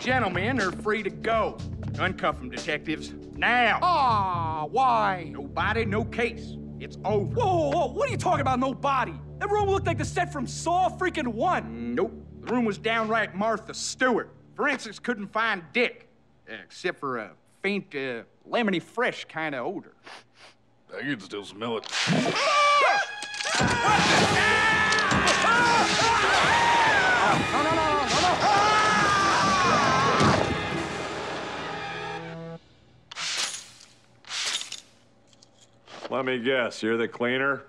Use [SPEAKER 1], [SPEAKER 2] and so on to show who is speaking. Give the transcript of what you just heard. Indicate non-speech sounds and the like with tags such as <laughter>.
[SPEAKER 1] gentlemen are free to go. Uncuff them, detectives. Now!
[SPEAKER 2] Ah, why?
[SPEAKER 1] Nobody, no case. It's over.
[SPEAKER 2] Whoa, whoa, whoa, what are you talking about, no body? That room looked like the set from Saw freaking 1.
[SPEAKER 1] Nope. The room was downright Martha Stewart. Forensics couldn't find Dick, except for a faint, uh, lemony fresh kind of odor.
[SPEAKER 3] I can still smell it. <laughs>
[SPEAKER 4] Let me guess, you're the cleaner?